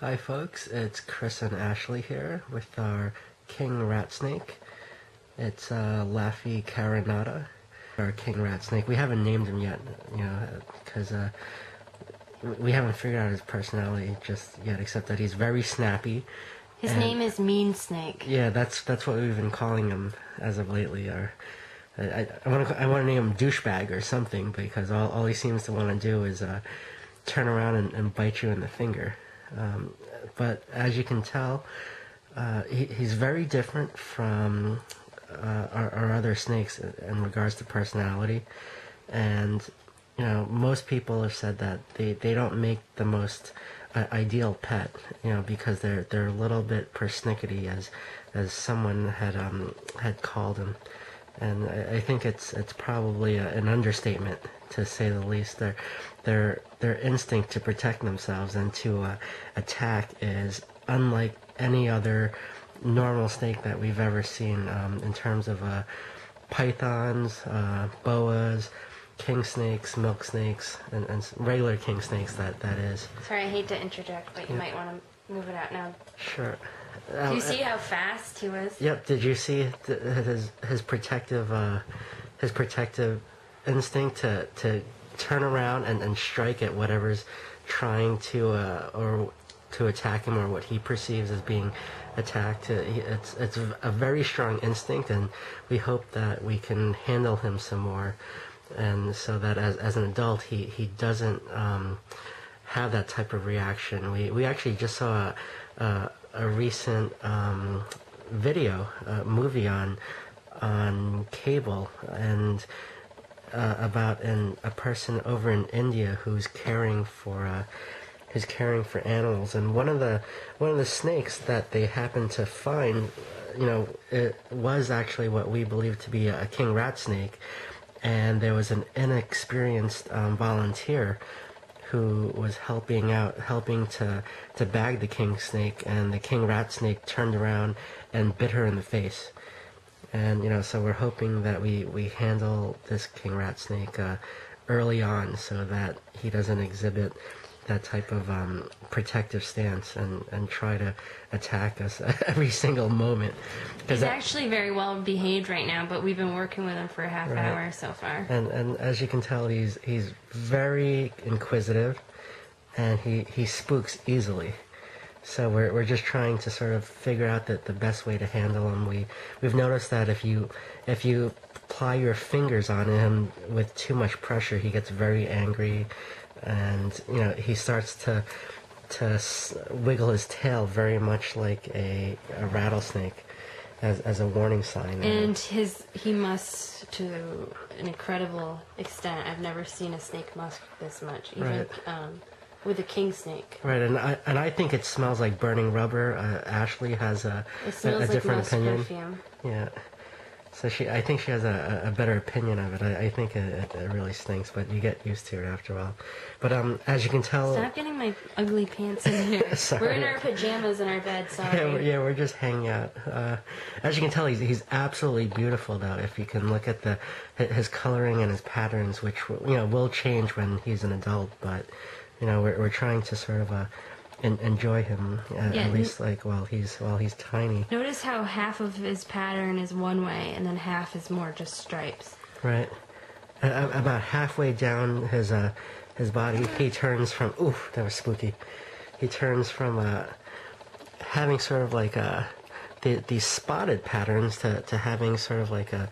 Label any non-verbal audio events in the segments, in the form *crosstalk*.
Hi, folks. It's Chris and Ashley here with our king rat snake. It's uh, Elaphe carinata, our king rat snake. We haven't named him yet, you know, because uh, we haven't figured out his personality just yet, except that he's very snappy. His And- name is Mean Snake. Yeah, that's that's what we've been calling him as of lately. Or I, I want to I want to name him douchebag or something because all, all he seems to want to do is uh, turn around and, and bite you in the finger. Um, but as you can tell, uh, he, he's very different from uh, our, our other snakes in regards to personality, and you know most people have said that they, they don't make the most uh, ideal pet, you know, because they're they're a little bit persnickety, as as someone had um had called him, and I, I think it's it's probably a, an understatement to say the least. Their their their instinct to protect themselves and to uh, attack is unlike any other normal snake that we've ever seen um, in terms of uh, pythons, uh, boas, king snakes, milk snakes, and, and regular king snakes. That that is Sorry, I hate to interject, but you might want to move it out now. sure. Do Um, you see how fast he was? Yep. Did you see th- his his protective uh, his protective instinct to to turn around and, and strike at whatever's trying to uh, or to attack him or what he perceives as being attacked. Uh, It's it's a very strong instinct, and we hope that we can handle him some more, and so that as as an adult he he doesn't. Um, have that type of reaction. We we actually just saw a a, a recent um, video, movie on on cable, and uh, about an, a person over in India who's caring for uh, who's caring for animals, and one of the one of the snakes that they happened to find, you know, it was actually what we believe to be a king rat snake, and there was an inexperienced um, volunteer who was helping out, helping to to bag the king snake, and the king rat snake turned around and bit her in the face. And you know, so we're hoping that we we handle this king rat snake uh, early on, so that he doesn't exhibit that type of um, protective stance and and try to attack us *laughs* every single moment. He's that- actually very well behaved right now, but we've been working with him for a half Right. hour so far. and and as you can tell, he's he's very inquisitive, and he he spooks easily. So we're we're just trying to sort of figure out the, the best way to handle him. We we've noticed that if you if you apply your fingers on him with too much pressure, he gets very angry, and you know he starts to to wiggle his tail very much like a, a rattlesnake, as as a warning sign. And his he must to an incredible extent. I've never seen a snake musk this much, even Right. um, with a king snake. Right, and I and I think it smells like burning rubber. Uh, Ashley has a, a, a like different musk opinion. perfume. Yeah, so she, I think she has a, a better opinion of it. I, I think it, it really stinks, but you get used to it after a while. But um, as you can tell, Stop getting my ugly pants in here. *laughs* We're in our pajamas in our bed. Sorry. *laughs* yeah, we're, yeah, we're just hanging out. Uh, as you can tell, he's he's absolutely beautiful though. If you can look at the his coloring and his patterns, which will- you know will change when he's an adult, but you know we're we're trying to sort of uh, en- enjoy him uh, Yeah, at least like while he's while he's tiny. Notice how half of his pattern is one way, and then half is more just stripes. Right. Uh, about halfway down his uh, his body, he turns from. Oof, that was spooky. He turns from uh, having sort of like uh, the, these spotted patterns to, to having sort of like a,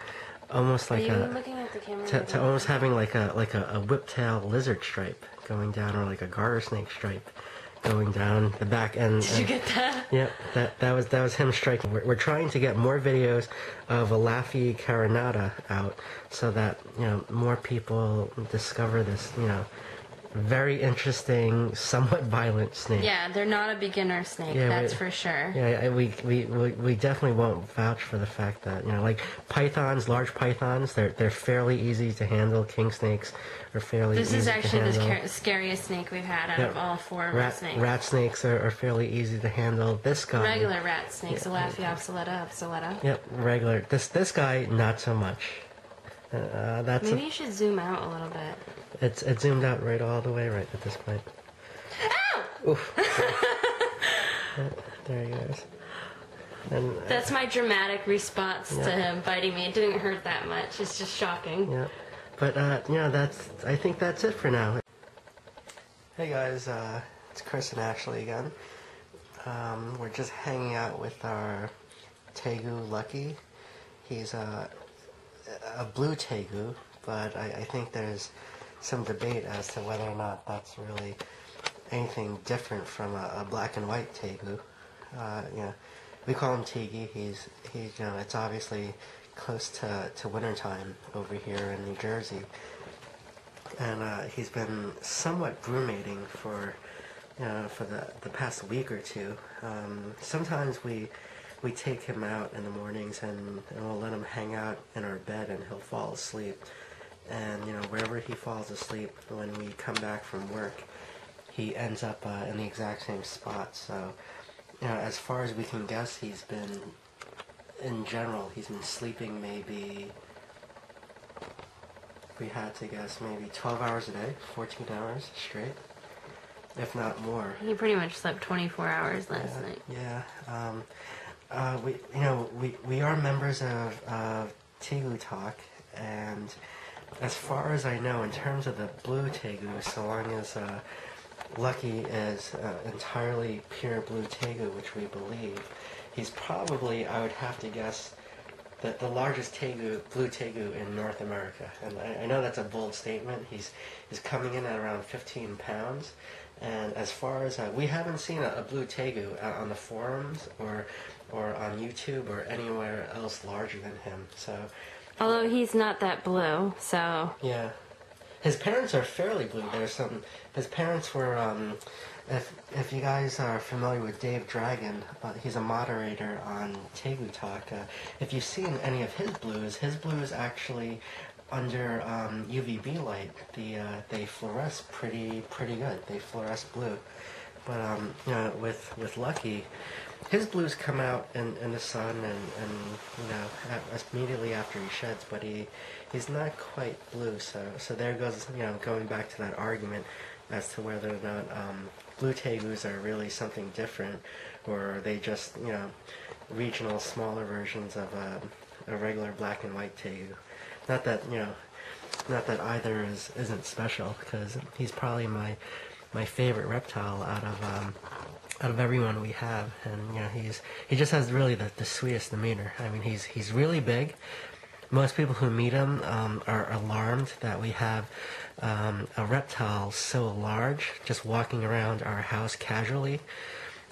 almost like a, looking at the camera? to, to almost having like a like a, a whiptail lizard stripe going down, or like a garter snake stripe going down the back end. Did you get that? Yep, that that was that was him striking. We're, we're trying to get more videos of a Elaphe carinata out so that you know more people discover this you know very interesting, somewhat *laughs* violent snake. Yeah, they're not a beginner snake. Yeah, that's we- for sure. Yeah, we, we, we, definitely won't vouch for the fact that you know, like pythons, large pythons, they're they're fairly easy to handle. King snakes are fairly. This is actually the scariest snake we've had out Yeah. of all four of snakes. rat snakes are, are fairly easy to handle. This guy, Regular rat snakes, obsoleta obsoleta. Yep, regular. This this guy, not so much. Uh, that's Maybe you should zoom out a little bit. it's it zoomed out right all the way right at this point. Ow! Oof. *laughs* there he goes. And uh, That's my dramatic response to him biting me. It didn't hurt that much. It's just shocking. yeah, but uh, know that's. I think that's it for now. Hey guys, uh, it's Chris and Ashley again. Um, we're just hanging out with our Tegu Lucky. He's a a blue Tegu, but I, I think there's some debate as to whether or not that's really anything different from a, a black and white Tegu. Uh, you know, we call him Tigi. He's he's you know it's obviously close to to wintertime over here in New Jersey, and uh, he's been somewhat brumating for you know for the the past week or two. Um, sometimes we we take him out in the mornings and, and we'll let him hang out in our bed and he'll fall asleep. And you know wherever he falls asleep when we come back from work, he ends up uh, in the exact same spot. So you know as far as we can guess, he's been in general he's been sleeping maybe. We had to guess maybe 12 hours a day, 14 hours straight, if not more. He pretty much slept 24 hours last Yeah, night. Yeah. Um, uh, we, you know, we, we are members of, of Tegu Talk, and as far as I know, in terms of the blue Tegu, so long as uh, Lucky is uh, entirely pure blue Tegu, which we believe, he's probably, I would have to guess, the, the largest tegu, blue tegu in North America. And I, I know that's a bold statement. He's he's coming in at around 15 pounds. And as far as uh, we haven't seen a, a blue tegu uh, on the forums or or on YouTube or anywhere else larger than him. So Although he's not that blue, so yeah, his parents are fairly blue. There's some. His parents were. Um, if if you guys are familiar with Dave Dragon, uh, he's a moderator on Tegu Talk. Uh, if you've seen any of his blues, his blues actually under um, UVB light, the uh, they fluoresce pretty pretty good. They fluoresce blue. But um, you know, with with Lucky, his blues come out in, in the sun and, and you know immediately after he sheds. But he he's not quite blue. So so there goes you know going back to that argument as to whether or not um, blue tegus are really something different, or are they just you know regional smaller versions of um, a regular black and white tegu. Not that you know not that either is isn't special because he's probably my my favorite reptile out of um, out of everyone we have, and you know he's he just has really the, the sweetest demeanor. I mean he's he's really big. Most people who meet him um, are alarmed that we have um, a reptile so large just walking around our house casually.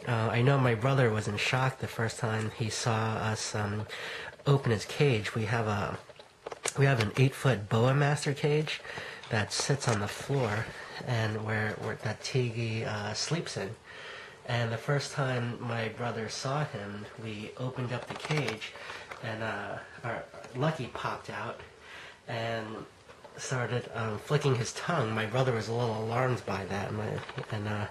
Uh, I know my brother was in shock the first time he saw us um, open his cage. We have a we have an eight foot boa master cage that sits on the floor and where, where that Tigi uh, sleeps in. And the first time my brother saw him, we opened up the cage and uh, our Lucky popped out and started um, flicking his tongue. My brother was a little alarmed by that, and, my, and uh,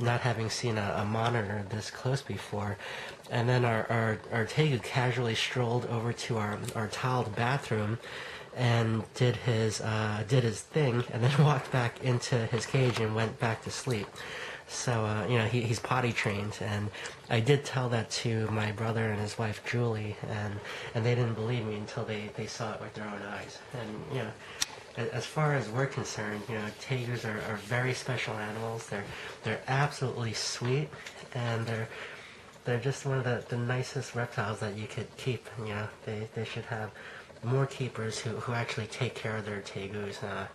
not having seen a, a monitor this close before. And then our, our, our Tegu casually strolled over to our, our tiled bathroom and did his uh, did his thing, and then *laughs* walked back into his cage and went back to sleep. So uh, you know he, he's potty trained, and I did tell that to my brother and his wife Julie, and and they didn't believe me until they, they saw it with their own eyes. And you know, as far as we're concerned, you know, tigers are, are very special animals. They're they're absolutely sweet, and they're they're just one of the, the nicest reptiles that you could keep. You know, they they should have more keepers who, who actually take care of their tegus. Uh,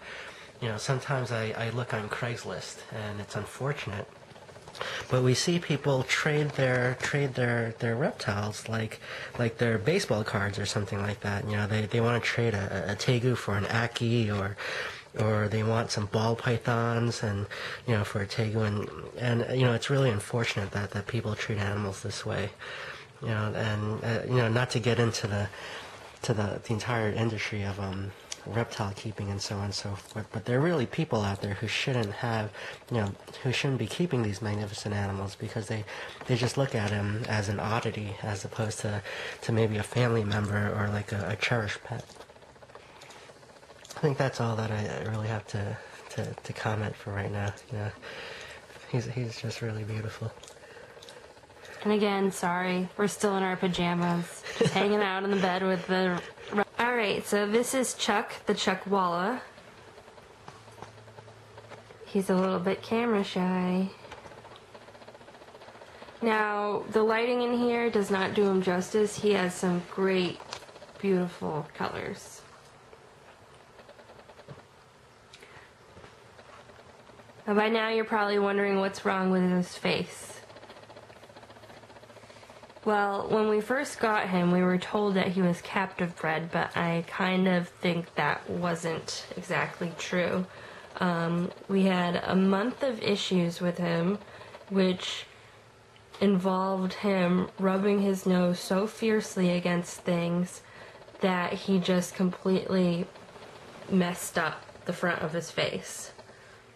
you know, sometimes I, I look on Craigslist, and it's unfortunate, but we see people trade their trade their, their reptiles like like their baseball cards or something like that. You know, they, they want to trade a, a tegu for an ackie or or they want some ball pythons and you know for a tegu and and you know it's really unfortunate that, that people treat animals this way. You know, and uh, you know not to get into the to the, the entire industry of um, reptile keeping and so on and so forth. But there are really people out there who shouldn't have, you know, who shouldn't be keeping these magnificent animals because they, they just look at them as an oddity as opposed to, to maybe a family member or like a, a cherished pet. I think that's all that I really have to, to, to comment for right now. You know, he's, he's just really beautiful. And again, sorry, we're still in our pajamas, just hanging out in the bed with the. All right, so this is Chuck, the Chuckwalla. He's a little bit camera shy. Now, the lighting in here does not do him justice. He has some great, beautiful colors. Now, by now, you're probably wondering what's wrong with his face. Well, when we first got him, we were told that he was captive bred, but I kind of think that wasn't exactly true. Um, we had a month of issues with him, which involved him rubbing his nose so fiercely against things that he just completely messed up the front of his face.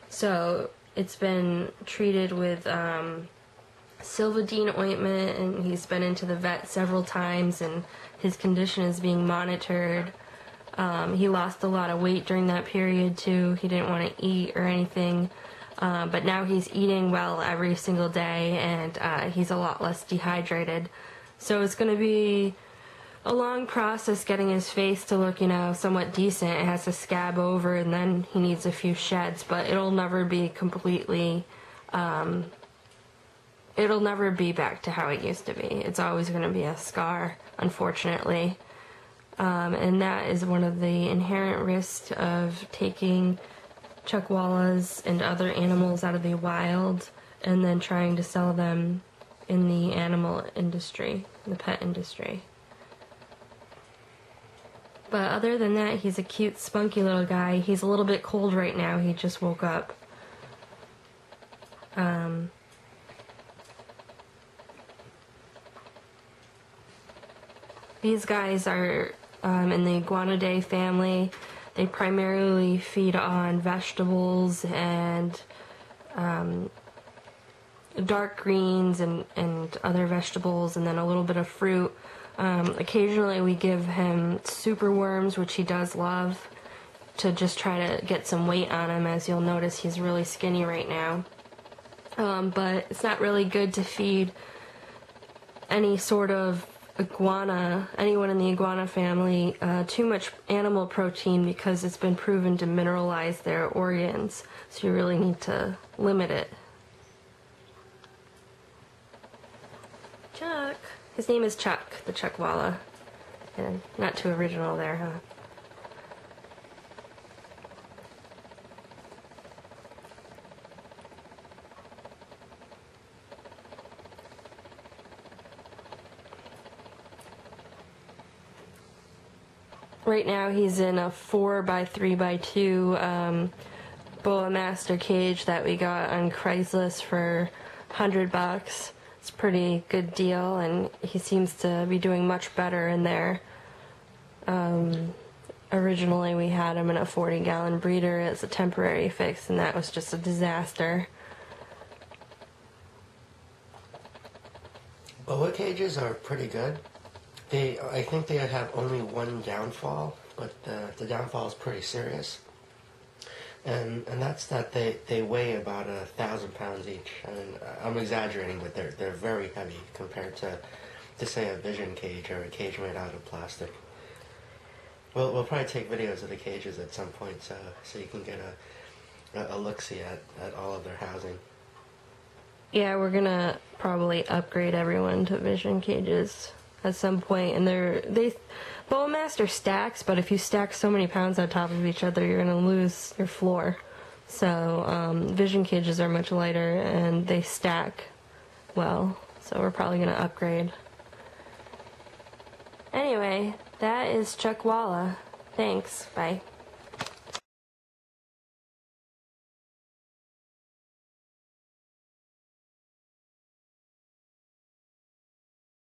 So it's been treated with um, Silvadene ointment, and he's been into the vet several times, and his condition is being monitored. Um, he lost a lot of weight during that period too. He didn't want to eat or anything, uh, but now he's eating well every single day, and uh, he's a lot less dehydrated. So it's going to be a long process getting his face to look, you know, somewhat decent. It has to scab over, and then he needs a few sheds, but it'll never be completely. Um, it'll never be back to how it used to be. It's always going to be a scar, unfortunately. Um, and that is one of the inherent risks of taking chuckwallas and other animals out of the wild and then trying to sell them in the animal industry, the pet industry. But other than that, he's a cute, spunky little guy. He's a little bit cold right now. He just woke up. Um, these guys are um, in the Iguanidae family. They primarily feed on vegetables and um, dark greens and, and other vegetables, and then a little bit of fruit. Um, occasionally, we give him super worms, which he does love, to just try to get some weight on him. As you'll notice, he's really skinny right now. Um, but it's not really good to feed any sort of iguana, anyone in the iguana family, uh, too much animal protein because it's been proven to mineralize their organs. So you really need to limit it. Chuck. His name is Chuck, the Chuckwalla. And not too original there, huh? Right now he's in a 4 by 3 by 2 um, Boa Master cage that we got on Craigslist for 100 bucks. It's a pretty good deal, and he seems to be doing much better in there. Um, originally, we had him in a 40 gallon breeder as a temporary fix, and that was just a disaster. Boa cages are pretty good. They, I think they have only one downfall, but the, the downfall is pretty serious. And and that's that they, they weigh about a thousand pounds each. I mean, I'm exaggerating, but they're they're very heavy compared to, to say a vision cage or a cage made out of plastic. We'll we'll probably take videos of the cages at some point, so so you can get a a, a look see at, at all of their housing. Yeah, we're gonna probably upgrade everyone to vision cages at some point, and they're they Boa Master stacks, but if you stack so many pounds on top of each other, you're gonna lose your floor. So um, vision cages are much lighter and they stack well. So we're probably gonna upgrade. Anyway, that is Chuck Walla. Thanks. Bye.